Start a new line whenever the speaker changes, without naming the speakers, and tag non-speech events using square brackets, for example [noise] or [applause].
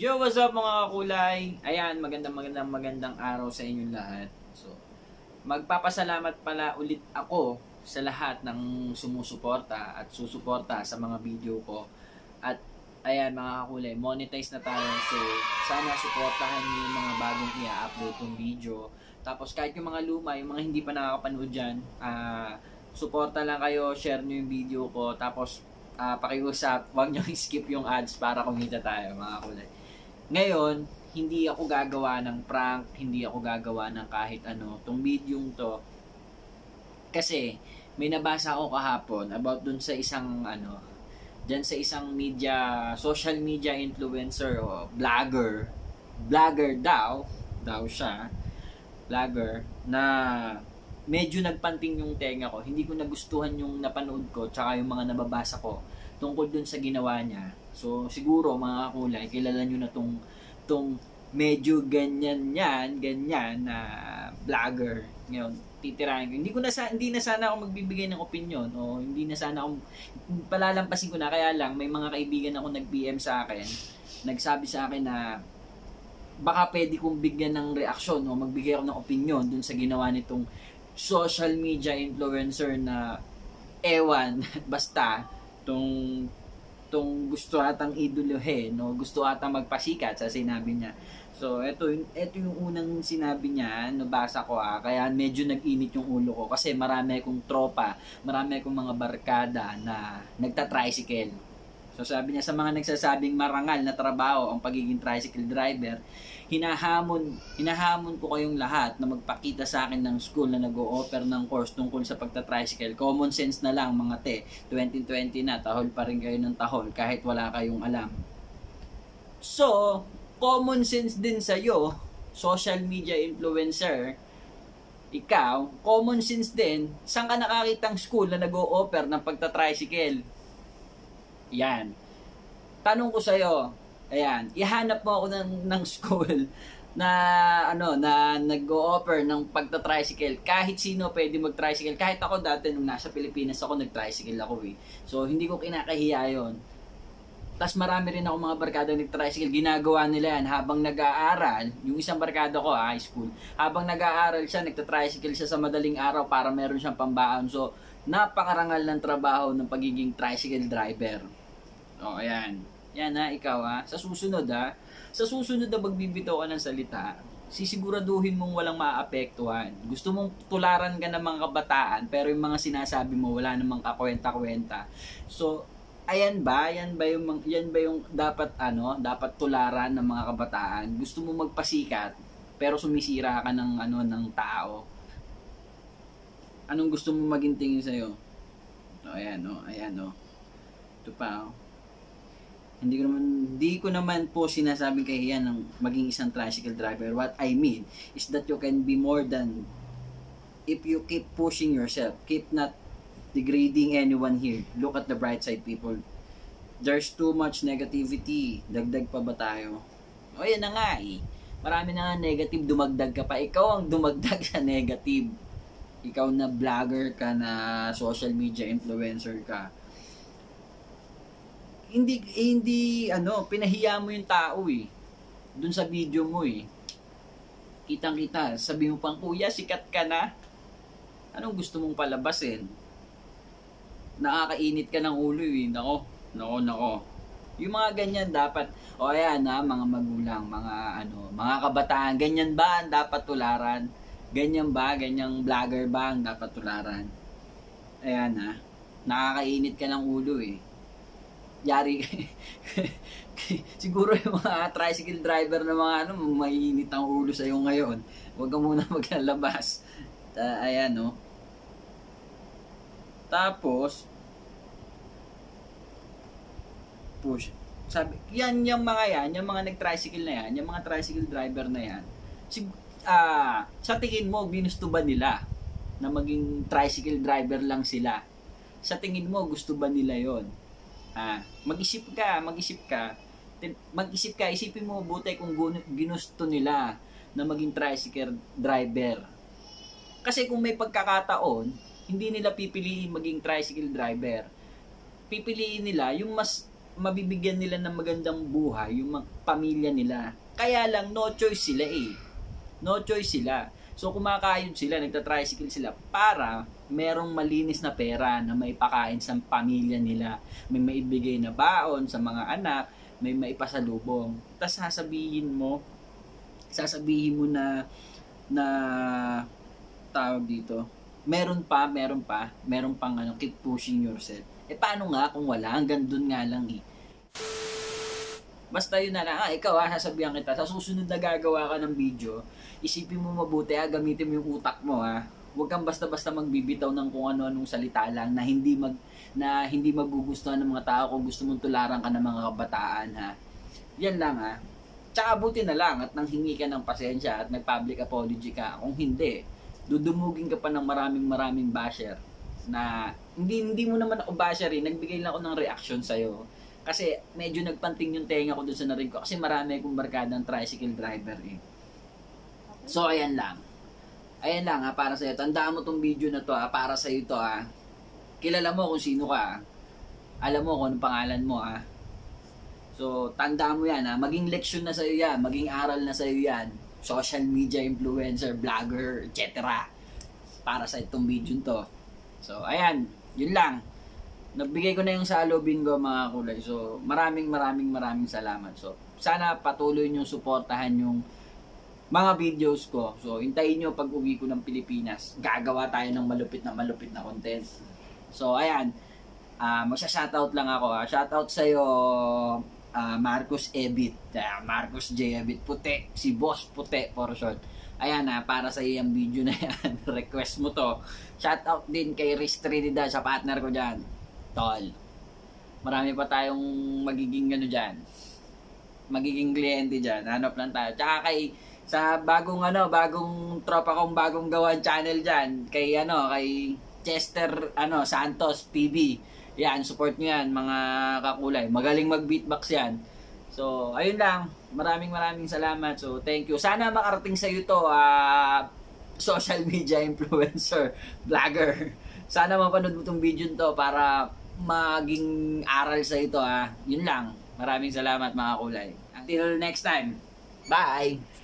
Yo, what's up mga kakulay? Ayan, magandang magandang magandang araw sa inyong lahat. So, magpapasalamat pala ulit ako sa lahat ng sumusuporta at susuporta sa mga video ko. At ayan mga kakulay, monetize na tayo. So, sana suportahan niyo yung mga bagong i-upload kong video. Tapos kahit yung mga luma, yung mga hindi pa nakakapanood dyan, ah, suporta lang kayo, share niyo yung video ko. Tapos, ah, pakiusap, huwag niyo [laughs] skip yung ads para kumita tayo mga kulay. Ngayon, hindi ako gagawa ng prank, hindi ako gagawa ng kahit ano, tong video to. Kasi, may nabasa ako kahapon about dun sa isang ano, dyan sa isang media, social media influencer o vlogger, vlogger daw, daw siya, vlogger, na medyo nagpanting yung tenga ko. Hindi ko nagustuhan yung napanood ko, tsaka yung mga nababasa ko tungkol dun sa ginawa niya. So, siguro mga kulay, kilala nyo na tong, tong medyo ganyan yan, ganyan na vlogger. Ngayon, titirahin ko. Hindi ko na sa, hindi na sana ako magbibigay ng opinion o hindi na sana ako palalampasin ko na kaya lang may mga kaibigan ako nag-PM sa akin, nagsabi sa akin na baka pwede kong bigyan ng reaksyon o magbigay ako ng opinion dun sa ginawa nitong social media influencer na ewan, [laughs] basta tong tong gusto atang idolohin, no? gusto atang magpasikat sa sinabi niya. So, ito, ito yung unang sinabi niya, nabasa ko ah, kaya medyo nag-init yung ulo ko kasi marami akong tropa, marami akong mga barkada na nagta-tricycle. So, sabi niya sa mga nagsasabing marangal na trabaho ang pagiging tricycle driver, hinahamon, hinahamon ko kayong lahat na magpakita sa akin ng school na nag-o-offer ng course tungkol sa pagta-tricycle. Common sense na lang mga te, 2020 na, tahol pa rin kayo ng tahol kahit wala kayong alam. So, common sense din sa'yo, social media influencer, ikaw, common sense din, saan ka nakakitang school na nag-o-offer ng pagta-tricycle? Yan. Tanong ko sa'yo, Ayan, ihanap mo ako ng, [laughs] ng school na ano na nag-o-offer ng pagta-tricycle. Kahit sino pwede mag-tricycle. Kahit ako dati nung nasa Pilipinas ako nag-tricycle ako eh. So hindi ko kinakahiya 'yon. Tapos marami rin ako mga barkada nag-tricycle. Ginagawa nila yan habang nag-aaral. Yung isang barkada ko, high school. Habang nag-aaral siya, nagta-tricycle siya sa madaling araw para meron siyang pambaon. So, napakarangal ng trabaho ng pagiging tricycle driver. O, oh, ayan. Yan ha, ikaw ha. Sa susunod ha, sa susunod na magbibitaw ka ng salita, sisiguraduhin mong walang maapektuhan. Gusto mong tularan ka ng mga kabataan, pero yung mga sinasabi mo wala namang kakwenta-kwenta. So, ayan ba? Yan ba yung yan ba yung dapat ano, dapat tularan ng mga kabataan? Gusto mo magpasikat, pero sumisira ka ng ano ng tao. Anong gusto mo maging tingin sa iyo? Oh, ayan, oh, ayan, oh. Ito pa, oh. Hindi ko naman hindi ko naman po sinasabing kahiyan ng maging isang tricycle driver. What I mean is that you can be more than if you keep pushing yourself, keep not degrading anyone here. Look at the bright side, people. There's too much negativity. Dagdag pa ba tayo? O yan na nga eh. Marami na nga negative, dumagdag ka pa. Ikaw ang dumagdag sa negative. Ikaw na vlogger ka, na social media influencer ka hindi hindi ano, pinahiya mo yung tao eh. Doon sa video mo eh. Kitang-kita, sabi mo pang, "Kuya, sikat ka na." Anong gusto mong palabasin? Nakakainit ka ng ulo eh. Nako, nako, nako. Yung mga ganyan dapat, o ayan na, mga magulang, mga ano, mga kabataan, ganyan ba ang dapat tularan? Ganyan ba, ganyang vlogger ba ang dapat tularan? Ayan na, nakakainit ka ng ulo eh yari [laughs] siguro yung mga tricycle driver na mga ano mainit ang ulo sa iyo ngayon. Huwag ka muna [laughs] maglalabas. Uh, ayan no tapos push. Sabi yan yung mga yan yung mga nag-tricycle na yan yung mga tricycle driver na yan sig uh, sa tingin mo ginusto ba nila na maging tricycle driver lang sila? Sa tingin mo gusto ba nila yon Ah, mag-isip ka, mag-isip ka. Mag-isip ka, isipin mo buti kung ginusto nila na maging tricycle driver. Kasi kung may pagkakataon, hindi nila pipiliin maging tricycle driver. Pipiliin nila yung mas mabibigyan nila ng magandang buhay yung pamilya nila. Kaya lang, no choice sila eh. No choice sila. So, kumakayod sila, nagta-tricycle sila para merong malinis na pera na may pakain sa pamilya nila. May maibigay na baon sa mga anak, may maipasalubong. Tapos sasabihin mo, sasabihin mo na, na, tawag dito, meron pa, meron pa, meron pang ano, keep pushing yourself. Eh paano nga kung wala? Hanggang dun nga lang eh. Basta yun na lang, ah, ikaw ha, sasabihan kita, sa susunod na gagawa ka ng video, isipin mo mabuti ha, gamitin mo yung utak mo ha. Huwag kang basta-basta magbibitaw ng kung ano-anong salita lang na hindi mag na hindi magugustuhan ng mga tao kung gusto mong tularan ka ng mga kabataan ha. Yan lang ha. Tsaka buti na lang at nang hingi ka ng pasensya at nag-public apology ka. Kung hindi, dudumugin ka pa ng maraming maraming basher na hindi hindi mo naman ako basher eh. Nagbigay lang ako ng reaction sa'yo. Kasi medyo nagpanting yung tenga ko dun sa narinig ko kasi marami akong barkadang tricycle driver eh. So ayan lang. Ayan lang ha, para sa'yo. Tandaan mo tong video na to ha, para sa'yo to ha. Kilala mo kung sino ka. Alam mo kung anong pangalan mo ha. So, tandaan mo yan ha. Maging leksyon na sa'yo yan. Maging aral na sa'yo yan. Social media influencer, vlogger, etc. Para sa itong video to. So, ayan. Yun lang. Nagbigay ko na yung salubin ko mga kulay. So, maraming maraming maraming salamat. So, sana patuloy nyo suportahan yung mga videos ko. So, hintayin nyo pag uwi ko ng Pilipinas. Gagawa tayo ng malupit na malupit na content. So, ayan. Uh, Magsha-shoutout lang ako. Ha. Shoutout sa'yo, uh, Marcos Ebit. Uh, Marcos J. Ebit. Puti. Si Boss Puti, for short. Ayan ha, para sa iyo yung video na yan. [laughs] Request mo to. Shoutout din kay Riz Trinidad sa partner ko dyan. Tol. Marami pa tayong magiging ano dyan. Magiging kliyente dyan. Hanap lang tayo. Tsaka kay sa bagong ano, bagong tropa kong bagong gawan channel diyan kay ano, kay Chester ano, Santos TV. Yan, support niyo yan mga kakulay. Magaling mag-beatbox yan. So, ayun lang. Maraming maraming salamat. So, thank you. Sana makarating sa iyo to, uh, social media [laughs] influencer, vlogger. Sana mapanood mo tong video to para maging aral sa ito ha. Yun lang. Maraming salamat mga kulay. Until next time. Bye!